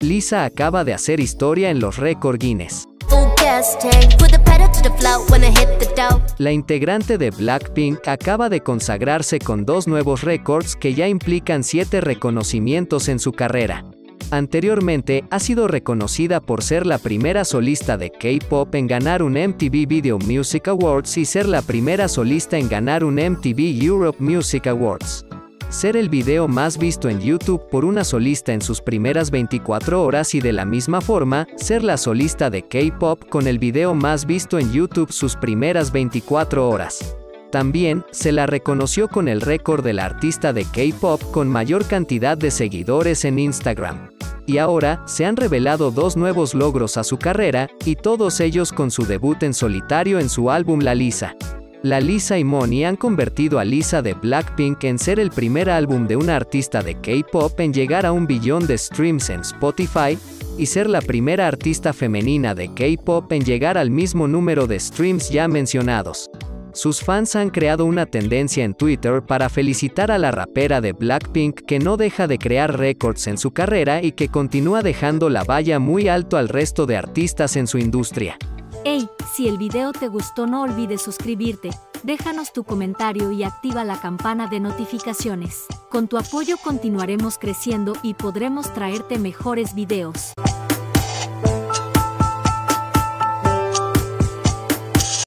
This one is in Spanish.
Lisa acaba de hacer historia en los récord Guinness. La integrante de Blackpink acaba de consagrarse con dos nuevos récords que ya implican siete reconocimientos en su carrera. Anteriormente, ha sido reconocida por ser la primera solista de K-pop en ganar un MTV Video Music Awards y ser la primera solista en ganar un MTV Europe Music Awards ser el video más visto en YouTube por una solista en sus primeras 24 horas y de la misma forma, ser la solista de K-Pop con el video más visto en YouTube sus primeras 24 horas. También, se la reconoció con el récord del artista de K-Pop con mayor cantidad de seguidores en Instagram. Y ahora, se han revelado dos nuevos logros a su carrera, y todos ellos con su debut en solitario en su álbum La Lisa. La Lisa y Moni han convertido a Lisa de Blackpink en ser el primer álbum de una artista de K-pop en llegar a un billón de streams en Spotify, y ser la primera artista femenina de K-pop en llegar al mismo número de streams ya mencionados. Sus fans han creado una tendencia en Twitter para felicitar a la rapera de Blackpink que no deja de crear récords en su carrera y que continúa dejando la valla muy alto al resto de artistas en su industria. Hey, si el video te gustó no olvides suscribirte, déjanos tu comentario y activa la campana de notificaciones. Con tu apoyo continuaremos creciendo y podremos traerte mejores videos.